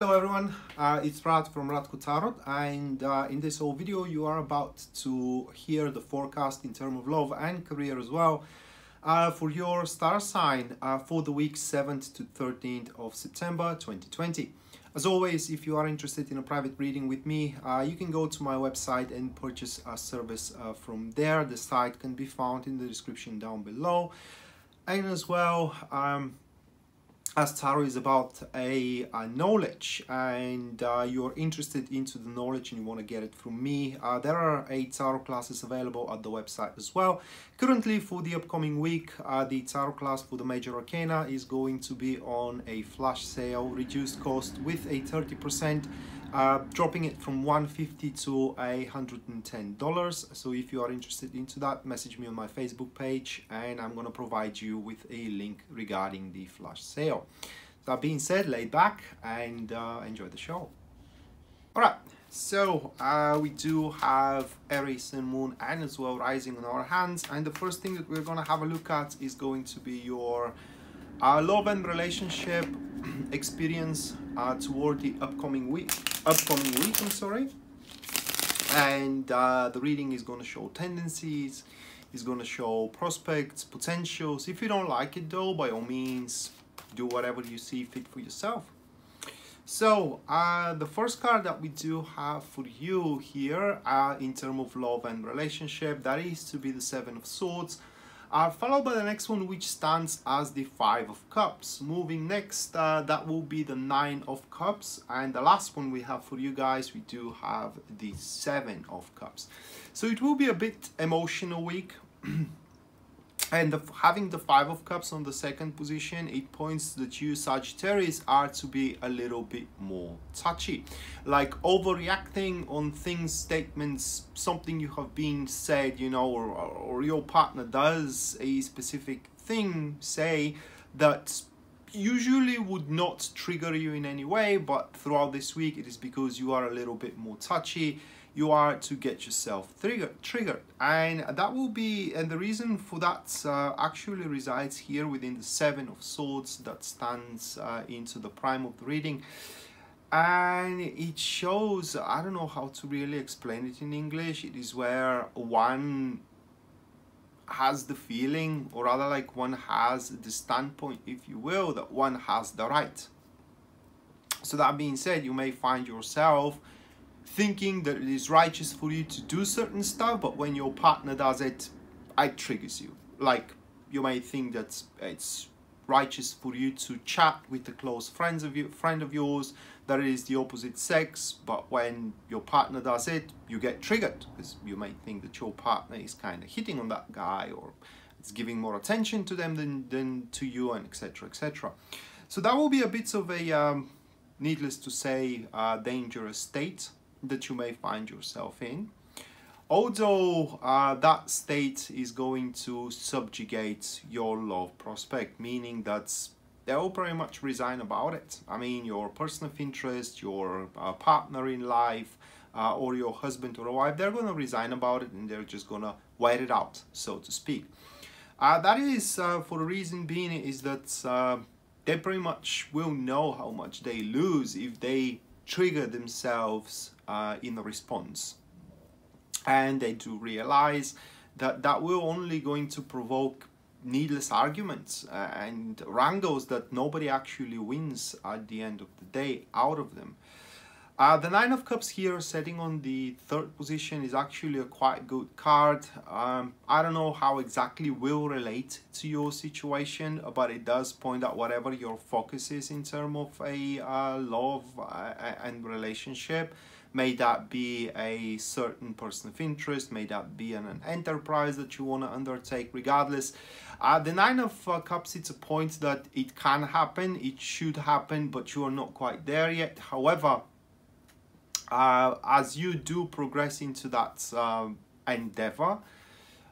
Hello everyone, uh, it's Rad from Radko Tarot and uh, in this whole video you are about to hear the forecast in terms of love and career as well uh, for your star sign uh, for the week 7th to 13th of September 2020. As always, if you are interested in a private reading with me, uh, you can go to my website and purchase a service uh, from there. The site can be found in the description down below. And as well, um, as tarot is about a, a knowledge and uh, you're interested into the knowledge and you want to get it from me. Uh, there are eight tarot classes available at the website as well. Currently for the upcoming week uh, the tarot class for the major arcana is going to be on a flash sale reduced cost with a 30 percent uh, dropping it from 150 to a hundred and ten dollars. So if you are interested into that message me on my facebook page and i'm going to provide you with a link regarding the flash sale. That being said lay back and uh, enjoy the show. All right so uh, we do have Aries and Moon and as well Rising on our hands. And the first thing that we're going to have a look at is going to be your uh, love and relationship experience uh, toward the upcoming week upcoming week I'm sorry. And uh, the reading is going to show tendencies is going to show prospects potentials. If you don't like it though by all means do whatever you see fit for yourself. So uh, the first card that we do have for you here uh, in terms of love and relationship that is to be the seven of swords uh, followed by the next one which stands as the five of cups. Moving next uh, that will be the nine of cups. And the last one we have for you guys we do have the seven of cups. So it will be a bit emotional week and the, having the five of cups on the second position it points that you sagittarius are to be a little bit more touchy. Like overreacting on things statements something you have been said you know or, or your partner does a specific thing say that usually would not trigger you in any way but throughout this week it is because you are a little bit more touchy. You are to get yourself triggered triggered. And that will be and the reason for that uh, actually resides here within the seven of swords that stands uh, into the prime of the reading. And it shows i don't know how to really explain it in english. It is where one has the feeling or rather like one has the standpoint if you will that one has the right so that being said you may find yourself thinking that it is righteous for you to do certain stuff, but when your partner does it, it triggers you. Like you may think that it's righteous for you to chat with a close friends of you, friend of yours that is the opposite sex, but when your partner does it, you get triggered because you might think that your partner is kind of hitting on that guy or it's giving more attention to them than, than to you and etc etc. So that will be a bit of a, um, needless to say, uh, dangerous state that you may find yourself in. Although uh, that state is going to subjugate your love prospect, meaning that they will pretty much resign about it. I mean, your person of interest, your uh, partner in life, uh, or your husband or wife, they're going to resign about it and they're just going to wait it out, so to speak. Uh, that is uh, for the reason being is that uh, they pretty much will know how much they lose if they trigger themselves uh, in the response. And they do realize that that will only going to provoke needless arguments uh, and wrangles that nobody actually wins at the end of the day out of them. Uh, the Nine of Cups here setting on the third position is actually a quite good card. Um, I don't know how exactly will relate to your situation, but it does point out whatever your focus is in terms of a uh, love uh, and relationship. May that be a certain person of interest, may that be an, an enterprise that you want to undertake, regardless. Uh, the Nine of uh, Cups, it's a point that it can happen, it should happen, but you are not quite there yet. However, uh, as you do progress into that um, endeavor,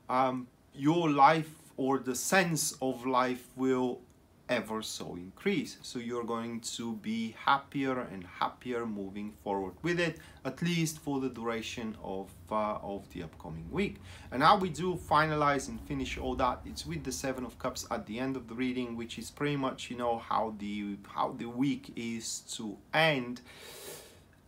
um, your life or the sense of life will ever so increase. So you're going to be happier and happier moving forward with it, at least for the duration of, uh, of the upcoming week. And how we do finalize and finish all that, it's with the Seven of Cups at the end of the reading, which is pretty much, you know, how the, how the week is to end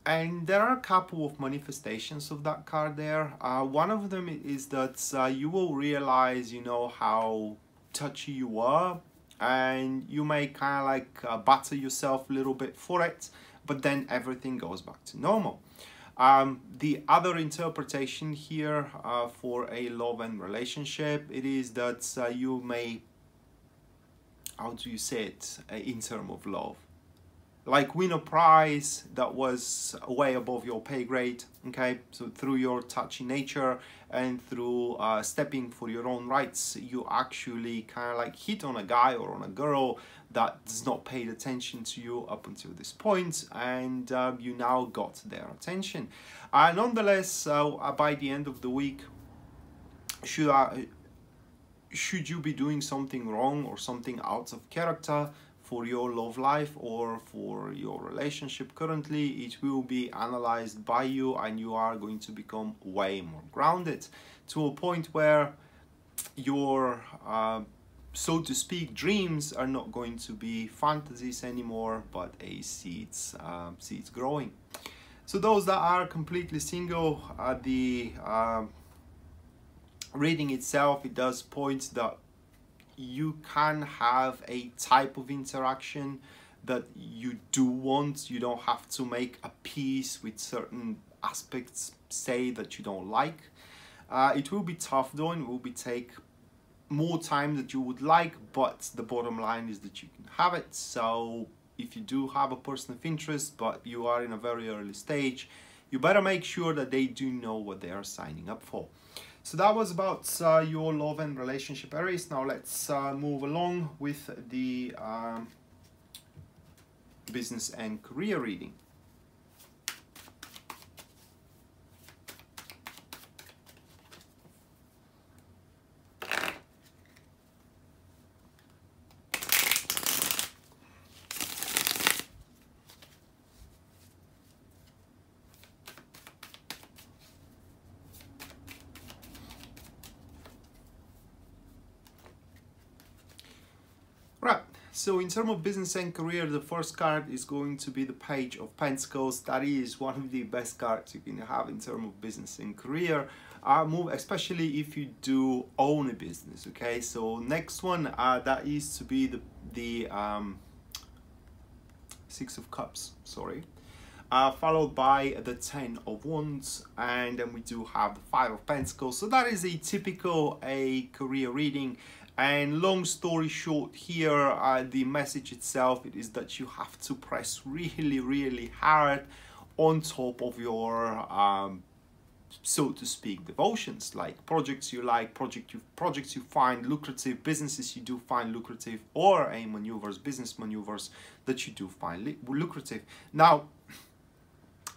and there are a couple of manifestations of that card there. Uh, one of them is that uh, you will realize, you know, how touchy you are and you may kind of like uh, batter yourself a little bit for it but then everything goes back to normal. Um, the other interpretation here uh, for a love and relationship it is that uh, you may how do you say it in terms of love like win a prize that was way above your pay grade okay? So through your touchy nature and through uh, stepping for your own rights you actually kind of like hit on a guy or on a girl that does not pay attention to you up until this point and uh, you now got their attention. Uh, nonetheless uh, by the end of the week should I should you be doing something wrong or something out of character for your love life or for your relationship currently. It will be analyzed by you and you are going to become way more grounded to a point where your uh, so to speak dreams are not going to be fantasies anymore but a seeds uh, seeds growing. So those that are completely single uh, the uh, reading itself it does point that you can have a type of interaction that you do want. You don't have to make a peace with certain aspects, say that you don't like. Uh, it will be tough though and it will be take more time that you would like, but the bottom line is that you can have it. So if you do have a person of interest, but you are in a very early stage, you better make sure that they do know what they are signing up for. So that was about uh, your love and relationship areas. Now let's uh, move along with the um, business and career reading. So in terms of business and career, the first card is going to be the Page of Pentacles. That is one of the best cards you can have in terms of business and career. Uh, move, especially if you do own a business. Okay, so next one uh, that is to be the the um, Six of Cups. Sorry. Uh, followed by the Ten of Wands, and then we do have the Five of Pentacles. So that is a typical a career reading. And long story short here, uh, the message itself. It is that you have to press really, really hard on top of your, um, so to speak, devotions, like projects you like, project you, projects you find lucrative, businesses you do find lucrative, or a maneuvers, business maneuvers that you do find lucrative. Now,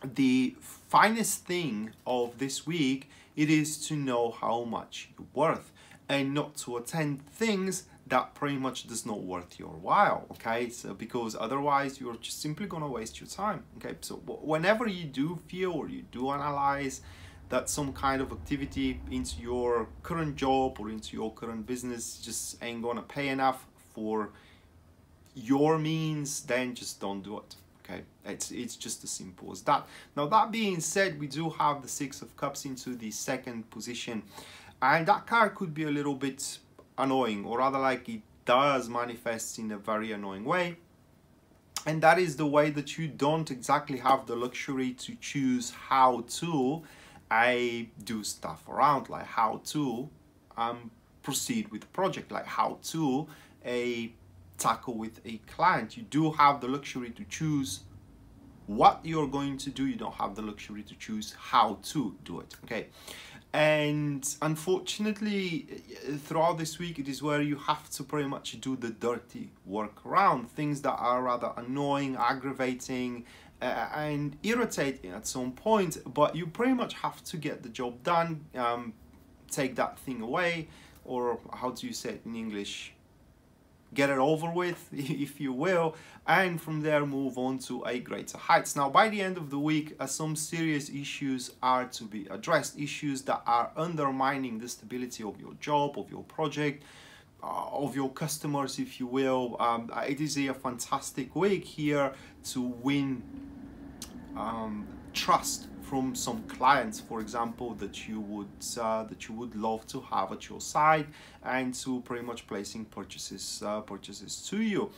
the finest thing of this week, it is to know how much you're worth and not to attend things that pretty much does not worth your while okay? So because otherwise you're just simply gonna waste your time okay? So whenever you do feel or you do analyze that some kind of activity into your current job or into your current business just ain't gonna pay enough for your means then just don't do it okay? It's it's just as simple as that. Now that being said we do have the six of cups into the second position and that card could be a little bit annoying or rather like it does manifest in a very annoying way. And that is the way that you don't exactly have the luxury to choose how to I do stuff around like how to um, proceed with the project like how to a tackle with a client. You do have the luxury to choose what you're going to do. You don't have the luxury to choose how to do it okay and unfortunately throughout this week it is where you have to pretty much do the dirty work around things that are rather annoying aggravating uh, and irritating at some point. But you pretty much have to get the job done um, take that thing away or how do you say it in english get it over with, if you will, and from there move on to a greater heights. Now, by the end of the week, uh, some serious issues are to be addressed, issues that are undermining the stability of your job, of your project, uh, of your customers, if you will. Um, it is a fantastic week here to win um, trust from some clients, for example, that you would uh, that you would love to have at your side, and to pretty much placing purchases uh, purchases to you.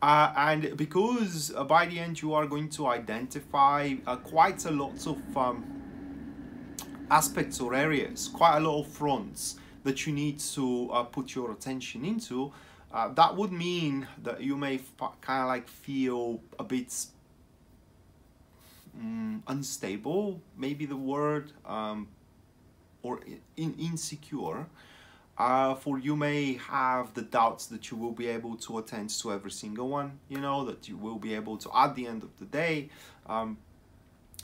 Uh, and because uh, by the end you are going to identify uh, quite a lot of um, aspects or areas, quite a lot of fronts that you need to uh, put your attention into, that would mean that you may kind of like feel a bit um, unstable, maybe the word, um, or in insecure. Uh, for you may have the doubts that you will be able to attend to every single one, you know, that you will be able to, at the end of the day, um,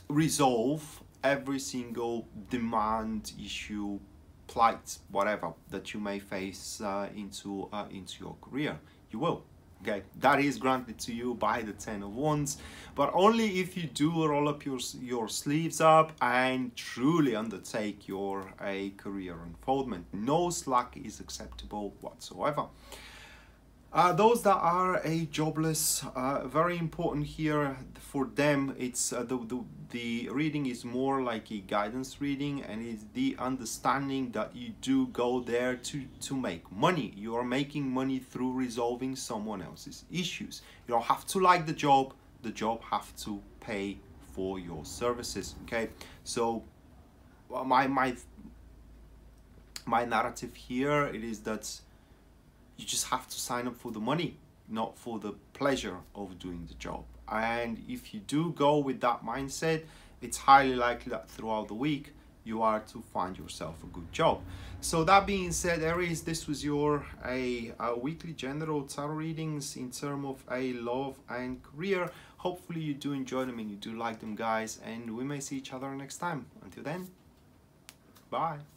resolve every single demand issue plight whatever that you may face uh, into uh, into your career you will okay that is granted to you by the ten of wands but only if you do roll up your your sleeves up and truly undertake your a career unfoldment. No slack is acceptable whatsoever uh, those that are a jobless, uh, very important here for them. It's uh, the, the the reading is more like a guidance reading, and it's the understanding that you do go there to to make money. You are making money through resolving someone else's issues. You don't have to like the job. The job have to pay for your services. Okay, so my my my narrative here it is that you just have to sign up for the money not for the pleasure of doing the job. And if you do go with that mindset it's highly likely that throughout the week you are to find yourself a good job. So that being said aries this was your a, a weekly general tarot readings in terms of a love and career. Hopefully you do enjoy them and you do like them guys. And we may see each other next time. Until then bye